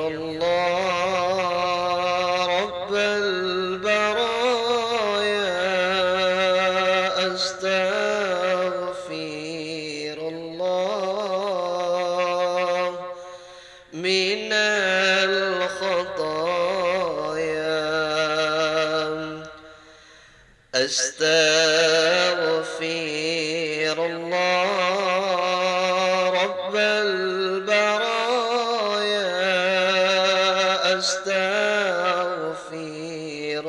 الله رب البرايا أستغفر الله من الخطايا. أستغفر الله. البرايا أستغفر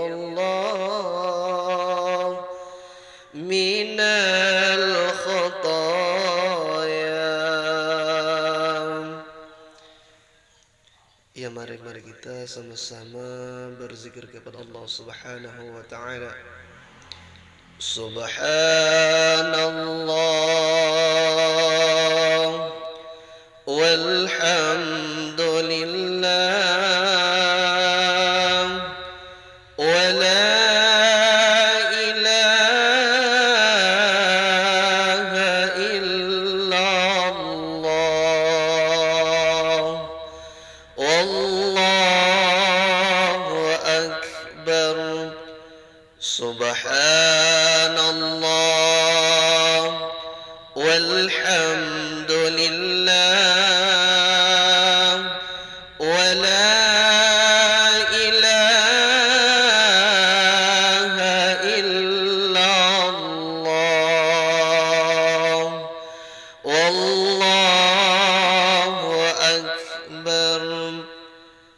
الله من الخطايا Ya mari mari kita sama-sama berzikir kepada Allah Subhanahu wa taala. Subhanallah walhamdulillah la ilaha illallah والله أكبر. سبحان الله. والحمد لله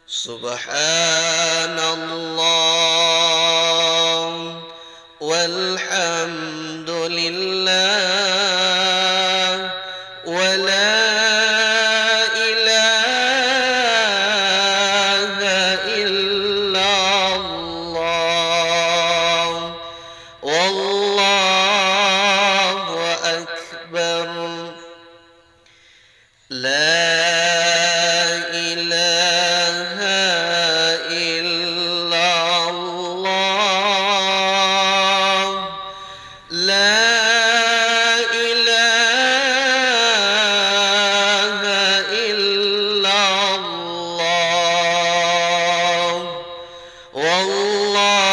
سبحان الله والحمد لله ولا إله إلا الله والله أكبر لا والله